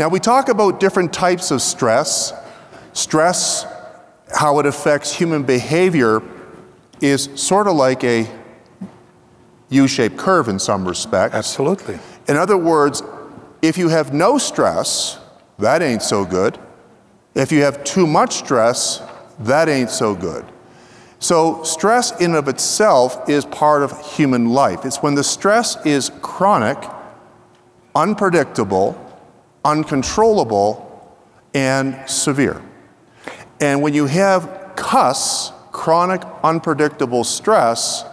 Now, we talk about different types of stress. Stress, how it affects human behavior, is sort of like a U shaped curve in some respects. Absolutely. In other words, if you have no stress, that ain't so good. If you have too much stress, that ain't so good. So, stress in of itself is part of human life. It's when the stress is chronic, unpredictable, uncontrollable, and severe. And when you have CUS, chronic unpredictable stress,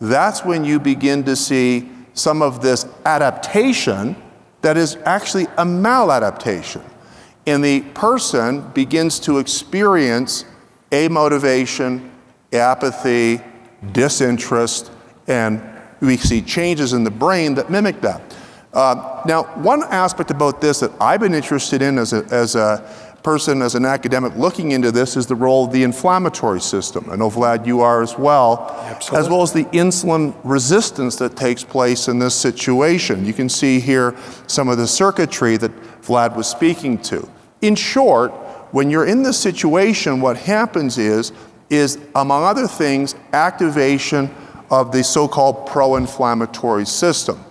that's when you begin to see some of this adaptation that is actually a maladaptation. And the person begins to experience amotivation, apathy, disinterest, and we see changes in the brain that mimic that. Uh, now, one aspect about this that I've been interested in as a, as a person, as an academic looking into this, is the role of the inflammatory system. I know, Vlad, you are as well, Absolutely. as well as the insulin resistance that takes place in this situation. You can see here some of the circuitry that Vlad was speaking to. In short, when you're in this situation, what happens is, is among other things, activation of the so-called pro-inflammatory system.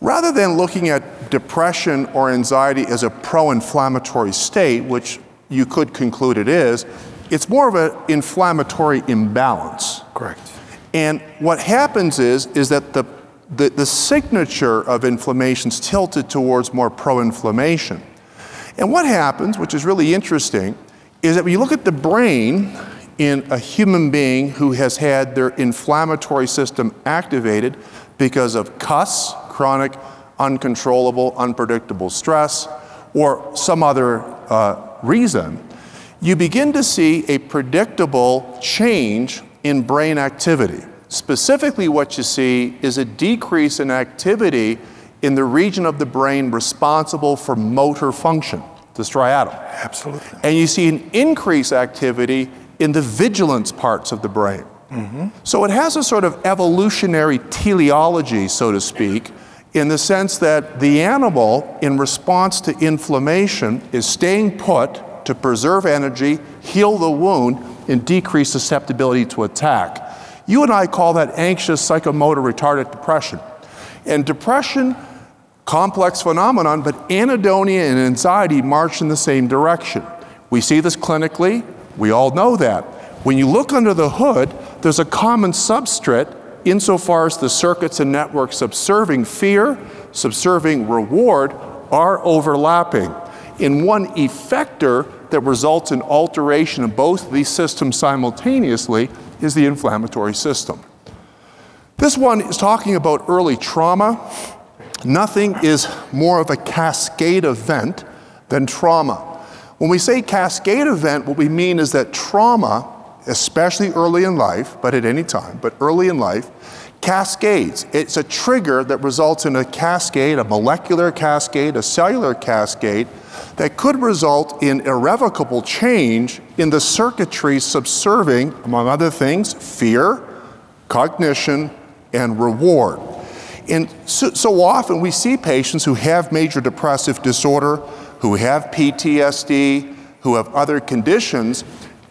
Rather than looking at depression or anxiety as a pro inflammatory state, which you could conclude it is, it's more of an inflammatory imbalance. Correct. And what happens is, is that the, the, the signature of inflammation is tilted towards more pro inflammation. And what happens, which is really interesting, is that when you look at the brain in a human being who has had their inflammatory system activated because of CUS, chronic, uncontrollable, unpredictable stress, or some other uh, reason, you begin to see a predictable change in brain activity. Specifically, what you see is a decrease in activity in the region of the brain responsible for motor function, the striatum. Absolutely. And you see an increased activity in the vigilance parts of the brain. Mm -hmm. So it has a sort of evolutionary teleology, so to speak, in the sense that the animal, in response to inflammation, is staying put to preserve energy, heal the wound, and decrease susceptibility to attack. You and I call that anxious psychomotor retarded depression. And depression, complex phenomenon, but anhedonia and anxiety march in the same direction. We see this clinically, we all know that. When you look under the hood, there's a common substrate insofar as the circuits and networks subserving fear, subserving reward are overlapping. In one effector that results in alteration of both these systems simultaneously is the inflammatory system. This one is talking about early trauma. Nothing is more of a cascade event than trauma. When we say cascade event, what we mean is that trauma, especially early in life, but at any time, but early in life, cascades. It's a trigger that results in a cascade, a molecular cascade, a cellular cascade, that could result in irrevocable change in the circuitry subserving, among other things, fear, cognition, and reward. And so, so, often we see patients who have major depressive disorder, who have PTSD, who have other conditions,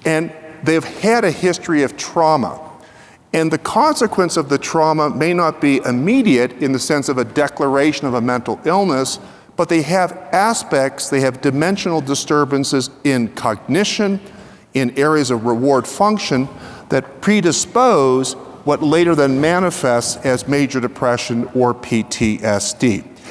and they've had a history of trauma. And the consequence of the trauma may not be immediate in the sense of a declaration of a mental illness, but they have aspects, they have dimensional disturbances in cognition, in areas of reward function that predispose what later then manifests as major depression or PTSD.